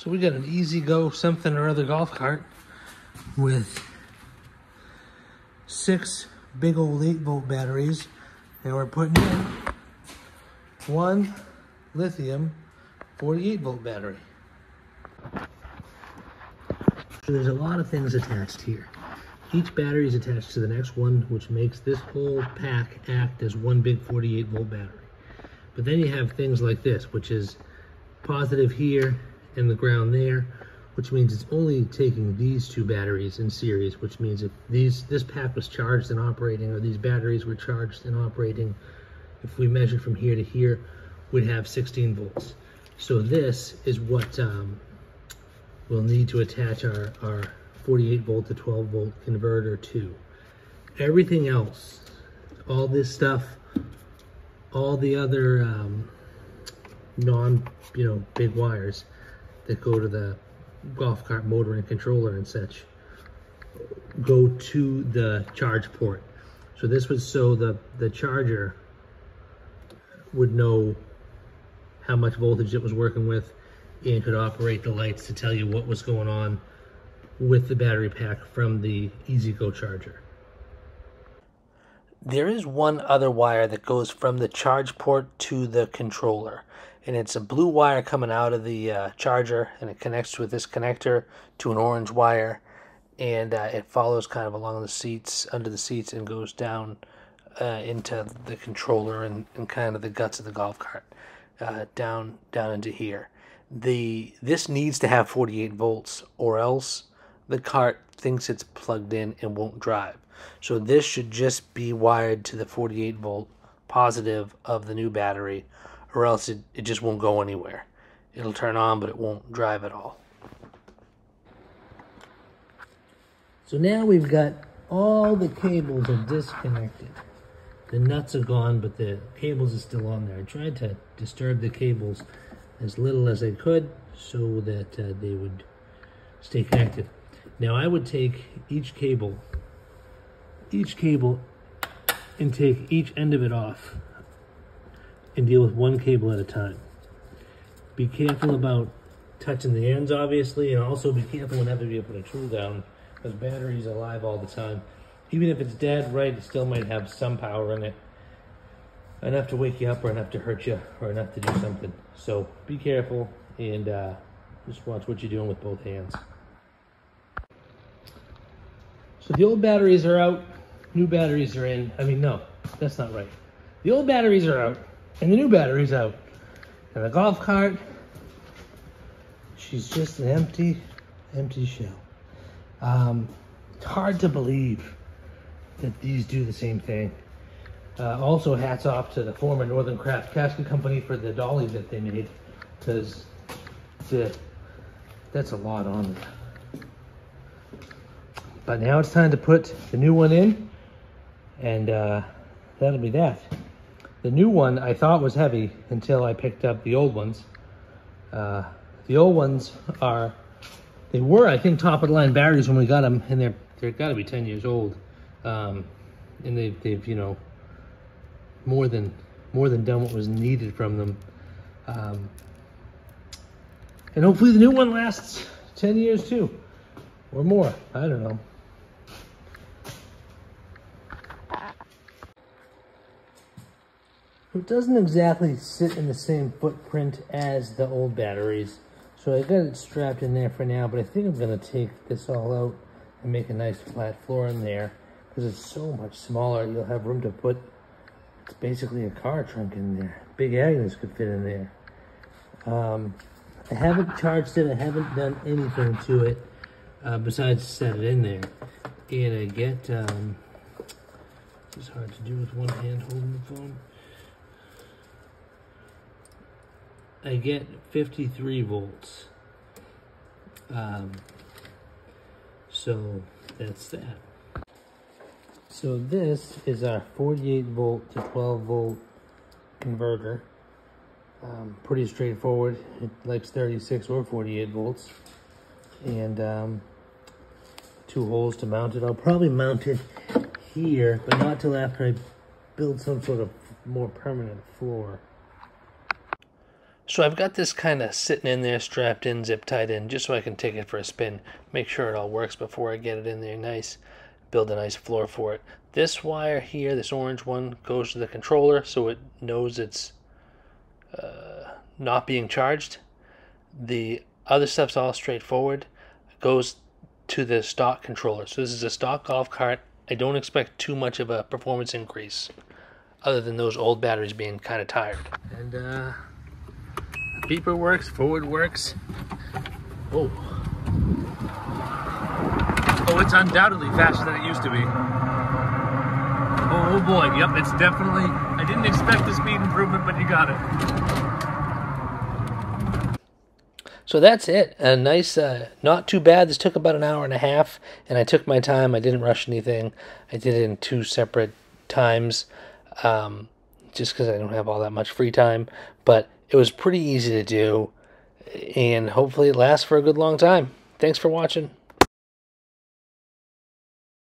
So we got an EZGO something or other golf cart with six big old 8 volt batteries and we're putting in one lithium 48 volt battery. So there's a lot of things attached here. Each battery is attached to the next one, which makes this whole pack act as one big 48 volt battery. But then you have things like this, which is positive here and the ground there, which means it's only taking these two batteries in series, which means if these this pack was charged and operating, or these batteries were charged and operating, if we measure from here to here, we'd have 16 volts. So this is what um, we'll need to attach our, our 48 volt to 12 volt converter to. Everything else, all this stuff, all the other um, non, you know, big wires that go to the golf cart motor and controller and such go to the charge port. So this was so the, the charger would know how much voltage it was working with and could operate the lights to tell you what was going on with the battery pack from the EZGO charger. There is one other wire that goes from the charge port to the controller. And it's a blue wire coming out of the uh, charger and it connects with this connector to an orange wire. And uh, it follows kind of along the seats, under the seats, and goes down uh, into the controller and, and kind of the guts of the golf cart, uh, down down into here. The This needs to have 48 volts or else the cart thinks it's plugged in and won't drive. So this should just be wired to the 48 volt positive of the new battery or else it, it just won't go anywhere. It'll turn on but it won't drive at all. So now we've got all the cables are disconnected. The nuts are gone but the cables are still on there. I tried to disturb the cables as little as I could so that uh, they would stay connected. Now I would take each cable, each cable and take each end of it off and deal with one cable at a time. Be careful about touching the ends, obviously, and also be careful whenever you put a tool down because batteries are alive all the time. Even if it's dead, right, it still might have some power in it. Enough to wake you up or enough to hurt you or enough to do something. So be careful and uh, just watch what you're doing with both hands. So the old batteries are out, new batteries are in. I mean, no, that's not right. The old batteries are out, and the new battery's out. And the golf cart, she's just an empty, empty shell. Um, it's hard to believe that these do the same thing. Uh, also, hats off to the former Northern Craft Casket Company for the dolly that they made, because that's a lot on there. But now it's time to put the new one in and uh, that'll be that. The new one I thought was heavy until I picked up the old ones. Uh, the old ones are, they were I think top of the line batteries when we got them and they're, they're gotta be 10 years old. Um, and they've, they've, you know, more than, more than done what was needed from them. Um, and hopefully the new one lasts 10 years too, or more, I don't know. It doesn't exactly sit in the same footprint as the old batteries. So I got it strapped in there for now, but I think I'm gonna take this all out and make a nice flat floor in there because it's so much smaller. You'll have room to put, it's basically a car trunk in there. Big Agnes could fit in there. Um, I haven't charged it, I haven't done anything to it uh, besides set it in there. And I get, um, is hard to do with one hand holding the phone. I get 53 volts. Um, so that's that. So this is our 48 volt to 12 volt converter. Um, pretty straightforward. It likes 36 or 48 volts. And um, two holes to mount it. I'll probably mount it here, but not till after I build some sort of more permanent floor. So I've got this kind of sitting in there, strapped in, zip tied in, just so I can take it for a spin, make sure it all works before I get it in there nice, build a nice floor for it. This wire here, this orange one, goes to the controller so it knows it's uh, not being charged. The other stuff's all straightforward. It goes to the stock controller. So this is a stock golf cart. I don't expect too much of a performance increase other than those old batteries being kind of tired. And uh, beeper works, forward works. Oh. Oh, it's undoubtedly faster than it used to be. Oh, oh boy, yep, it's definitely, I didn't expect the speed improvement, but you got it. So that's it. A nice, uh, not too bad. This took about an hour and a half, and I took my time. I didn't rush anything. I did it in two separate times, um, just because I don't have all that much free time. But it was pretty easy to do, and hopefully it lasts for a good long time. Thanks for watching.